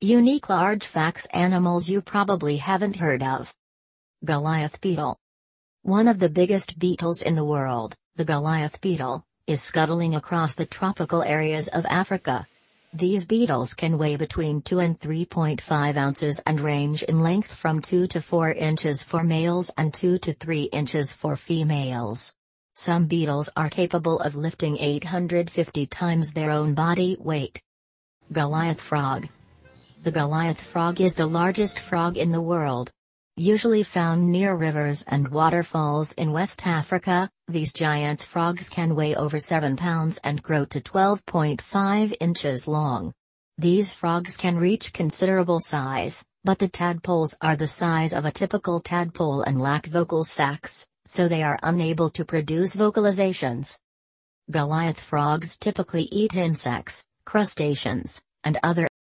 Unique large facts animals you probably haven't heard of. Goliath beetle. One of the biggest beetles in the world, the Goliath beetle, is scuttling across the tropical areas of Africa. These beetles can weigh between 2 and 3.5 ounces and range in length from 2 to 4 inches for males and 2 to 3 inches for females. Some beetles are capable of lifting 850 times their own body weight. Goliath frog. The Goliath frog is the largest frog in the world. Usually found near rivers and waterfalls in West Africa, these giant frogs can weigh over 7 pounds and grow to 12.5 inches long. These frogs can reach considerable size, but the tadpoles are the size of a typical tadpole and lack vocal sacs, so they are unable to produce vocalizations. Goliath frogs typically eat insects, crustaceans, and other